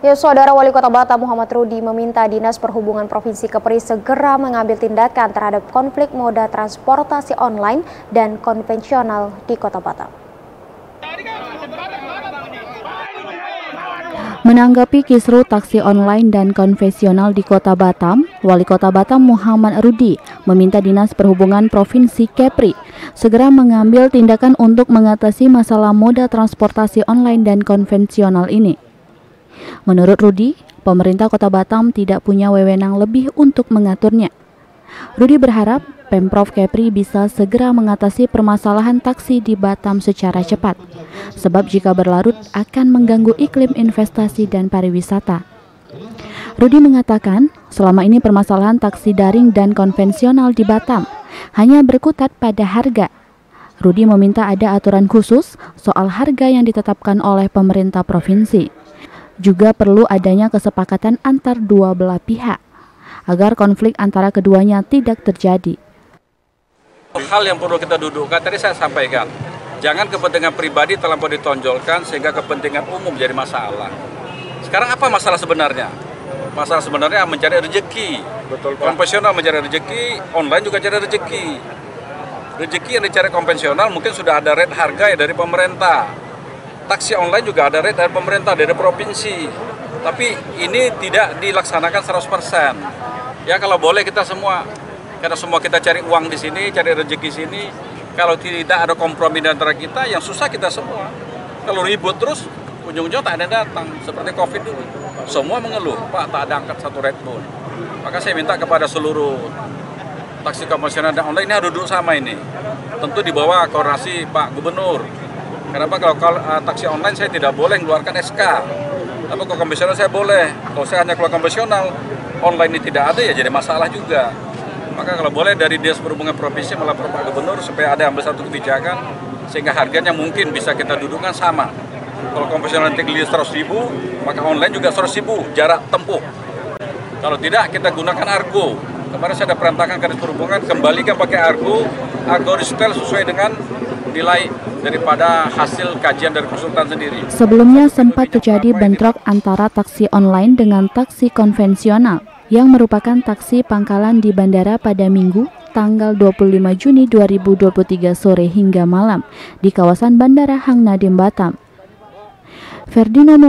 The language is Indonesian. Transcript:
Ya, Saudara Wali Kota Batam Muhammad Rudi meminta Dinas Perhubungan Provinsi Kepri segera mengambil tindakan terhadap konflik moda transportasi online dan konvensional di Kota Batam. Menanggapi kisru taksi online dan konvensional di Kota Batam, Wali Kota Batam Muhammad Rudi meminta Dinas Perhubungan Provinsi Kepri segera mengambil tindakan untuk mengatasi masalah moda transportasi online dan konvensional ini. Menurut Rudi, pemerintah Kota Batam tidak punya wewenang lebih untuk mengaturnya. Rudi berharap Pemprov Kepri bisa segera mengatasi permasalahan taksi di Batam secara cepat, sebab jika berlarut akan mengganggu iklim investasi dan pariwisata. Rudi mengatakan, selama ini permasalahan taksi daring dan konvensional di Batam hanya berkutat pada harga. Rudi meminta ada aturan khusus soal harga yang ditetapkan oleh pemerintah provinsi. Juga perlu adanya kesepakatan antar dua belah pihak agar konflik antara keduanya tidak terjadi. Hal yang perlu kita dudukkan tadi saya sampaikan, jangan kepentingan pribadi terlampau ditonjolkan sehingga kepentingan umum jadi masalah. Sekarang apa masalah sebenarnya? Masalah sebenarnya mencari rezeki. Betul, Pak. Konvensional mencari rezeki, online juga cari rezeki. Rezeki yang dicari konvensional mungkin sudah ada rate harga ya dari pemerintah taksi online juga ada rate dari pemerintah, dari provinsi. Tapi ini tidak dilaksanakan 100%. Ya kalau boleh kita semua, karena semua kita cari uang di sini, cari rezeki sini. Kalau tidak ada kompromi di antara kita, yang susah kita semua. Kalau ribut terus, ujung-ujung tak ada datang. Seperti COVID dulu. Semua mengeluh, Pak tak ada angkat satu red pun. Maka saya minta kepada seluruh taksi konvensional dan online ini harus duduk sama ini. Tentu di bawah koordinasi Pak Gubernur, Kenapa kalau, kalau uh, taksi online saya tidak boleh mengeluarkan SK? Tapi kalau konvensional saya boleh. Kalau saya hanya keluar konvensional, online ini tidak ada ya jadi masalah juga. Maka kalau boleh dari Dinas Perhubungan Provinsi melapor Pak Gubernur supaya ada ambil satu kebijakan sehingga harganya mungkin bisa kita dudukkan sama. Kalau konvensional nanti beli 100 ribu, maka online juga 100 ribu jarak tempuh. Kalau tidak kita gunakan Argo. Kemarin saya ada perintahkan ke Dinas Perhubungan kembalikan pakai Argo, Argo disetel sesuai dengan nilai daripada hasil kajian dari konsultan sendiri. Sebelumnya sempat terjadi bentrok antara taksi online dengan taksi konvensional yang merupakan taksi pangkalan di bandara pada Minggu tanggal 25 Juni 2023 sore hingga malam di kawasan Bandara Hang Nadim Batam. Ferdinand